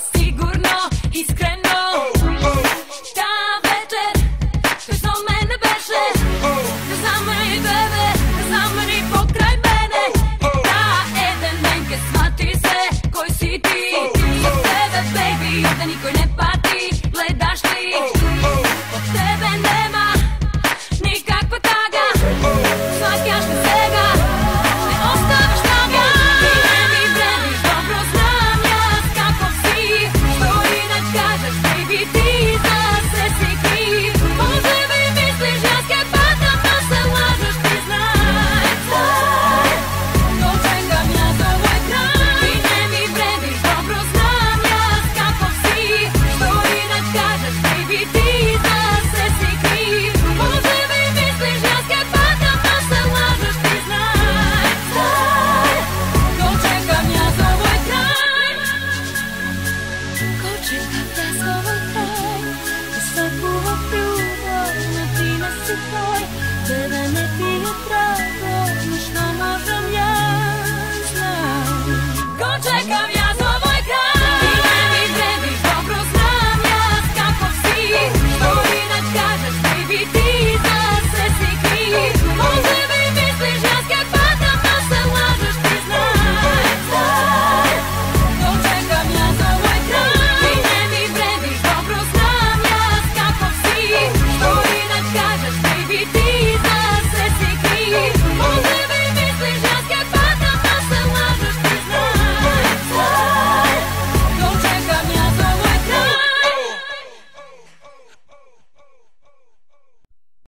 sigur